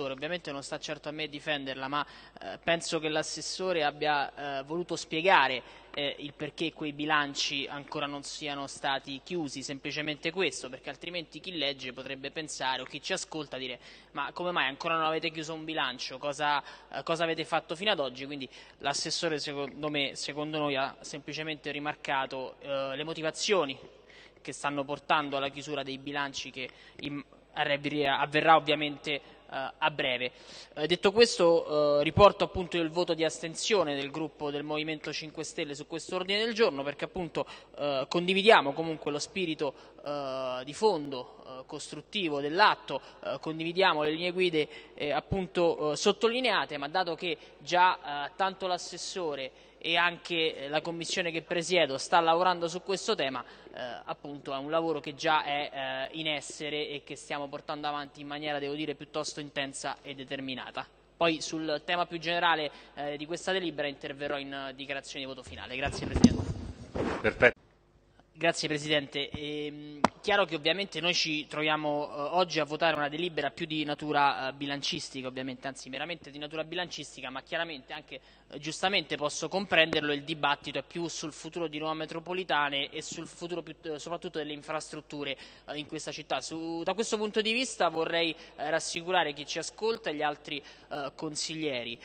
Ovviamente non sta certo a me difenderla, ma eh, penso che l'assessore abbia eh, voluto spiegare eh, il perché quei bilanci ancora non siano stati chiusi, semplicemente questo, perché altrimenti chi legge potrebbe pensare o chi ci ascolta dire ma come mai ancora non avete chiuso un bilancio, cosa, eh, cosa avete fatto fino ad oggi? Quindi l'assessore secondo me, secondo noi ha semplicemente rimarcato eh, le motivazioni che stanno portando alla chiusura dei bilanci che in, avverrà ovviamente a breve. Eh, detto questo, eh, riporto appunto il voto di astensione del gruppo del Movimento 5 Stelle su questo ordine del giorno perché appunto condividiamo comunque lo spirito di fondo costruttivo dell'atto, condividiamo le linee guide appunto sottolineate, ma dato che già tanto l'assessore e anche la commissione che presiedo sta lavorando su questo tema, eh, appunto è un lavoro che già è eh, in essere e che stiamo portando avanti in maniera, devo dire, piuttosto intensa e determinata. Poi sul tema più generale eh, di questa delibera interverrò in dichiarazione di voto finale. Grazie Presidente. Perfetto. Grazie Presidente. Ehm, chiaro che ovviamente noi ci troviamo eh, oggi a votare una delibera più di natura eh, bilancistica, anzi meramente di natura bilancistica, ma chiaramente anche eh, giustamente posso comprenderlo, il dibattito è più sul futuro di nuove metropolitane e sul futuro più, eh, soprattutto delle infrastrutture eh, in questa città. Su, da questo punto di vista vorrei eh, rassicurare chi ci ascolta e gli altri consiglieri.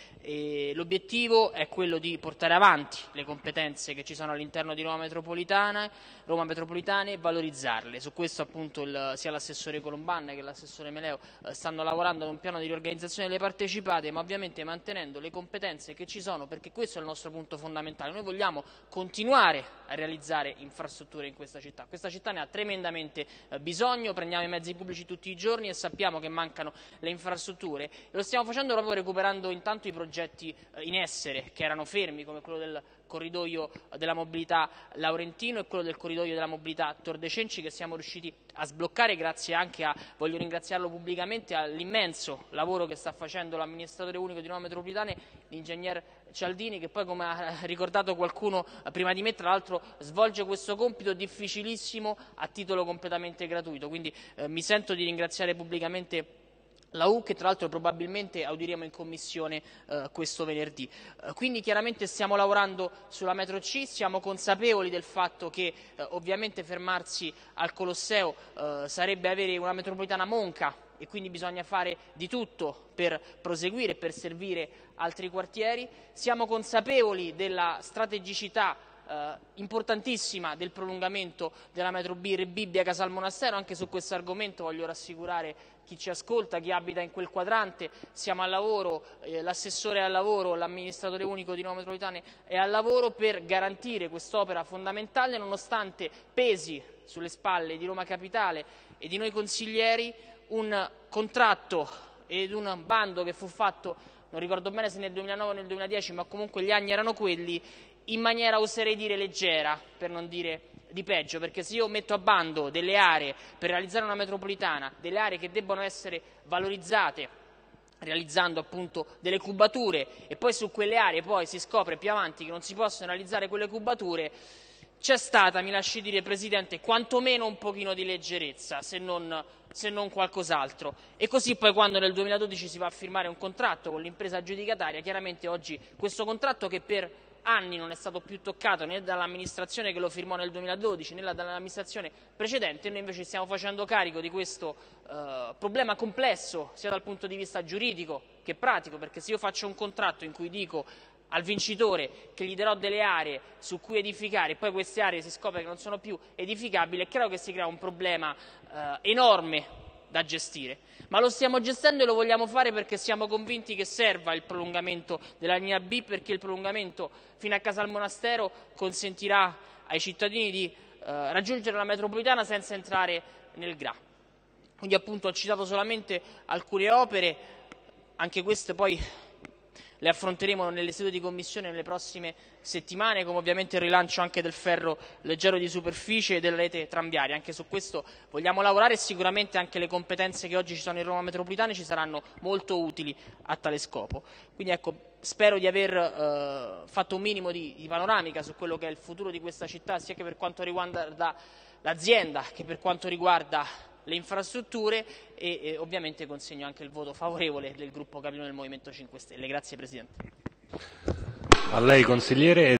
L'obiettivo è quello di portare avanti le competenze che ci sono all'interno di Nuova Metropolitana Roma metropolitane e valorizzarle. Su questo appunto il, sia l'assessore Colombanne che l'assessore Meleo eh, stanno lavorando ad un piano di riorganizzazione delle partecipate, ma ovviamente mantenendo le competenze che ci sono, perché questo è il nostro punto fondamentale. Noi vogliamo continuare a realizzare infrastrutture in questa città. Questa città ne ha tremendamente eh, bisogno, prendiamo i mezzi pubblici tutti i giorni e sappiamo che mancano le infrastrutture. E lo stiamo facendo proprio recuperando intanto i progetti eh, in essere, che erano fermi, come quello del corridoio della mobilità Laurentino e quello del corridoio della mobilità Tor de Cenci che siamo riusciti a sbloccare grazie anche a, voglio ringraziarlo pubblicamente, all'immenso lavoro che sta facendo l'amministratore unico di Nuova Metropolitane, l'ingegner Cialdini, che poi come ha ricordato qualcuno prima di me, tra l'altro svolge questo compito difficilissimo a titolo completamente gratuito. Quindi eh, mi sento di ringraziare pubblicamente la U che tra l'altro probabilmente audiremo in commissione eh, questo venerdì. Eh, quindi chiaramente stiamo lavorando sulla metro C, siamo consapevoli del fatto che eh, ovviamente fermarsi al Colosseo eh, sarebbe avere una metropolitana monca e quindi bisogna fare di tutto per proseguire e per servire altri quartieri. Siamo consapevoli della strategicità eh, importantissima del prolungamento della metro B Rebibbia Casal Monastero, anche su questo argomento voglio rassicurare chi ci ascolta, chi abita in quel quadrante, siamo al lavoro, eh, l'assessore è al lavoro, l'amministratore unico di Nuova Metropolitane è al lavoro per garantire quest'opera fondamentale nonostante pesi sulle spalle di Roma Capitale e di noi consiglieri un contratto ed un bando che fu fatto non ricordo bene se nel 2009 o nel 2010, ma comunque gli anni erano quelli, in maniera oserei dire leggera, per non dire di peggio, perché se io metto a bando delle aree per realizzare una metropolitana, delle aree che debbono essere valorizzate realizzando appunto delle cubature e poi su quelle aree poi si scopre più avanti che non si possono realizzare quelle cubature, c'è stata, mi lasci dire Presidente, quantomeno un pochino di leggerezza, se non, se non qualcos'altro. E così poi quando nel 2012 si va a firmare un contratto con l'impresa aggiudicataria, chiaramente oggi questo contratto che per anni non è stato più toccato né dall'amministrazione che lo firmò nel 2012 né dall'amministrazione precedente, noi invece stiamo facendo carico di questo eh, problema complesso sia dal punto di vista giuridico che pratico, perché se io faccio un contratto in cui dico al vincitore che gli darò delle aree su cui edificare e poi queste aree si scopre che non sono più edificabili, è chiaro che si crea un problema eh, enorme da gestire, ma lo stiamo gestendo e lo vogliamo fare perché siamo convinti che serva il prolungamento della linea B, perché il prolungamento fino a casa al monastero consentirà ai cittadini di eh, raggiungere la metropolitana senza entrare nel GRA. Quindi appunto ho citato solamente alcune opere, anche queste poi le affronteremo nelle sedute di commissione nelle prossime settimane, come ovviamente il rilancio anche del ferro leggero di superficie e della rete tranviaria. Anche su questo vogliamo lavorare e sicuramente anche le competenze che oggi ci sono in Roma metropolitana ci saranno molto utili a tale scopo. Quindi ecco, spero di aver eh, fatto un minimo di, di panoramica su quello che è il futuro di questa città, sia che per quanto riguarda l'azienda che per quanto riguarda le infrastrutture e, e ovviamente consegno anche il voto favorevole del gruppo Capino del Movimento 5 Stelle. Grazie Presidente.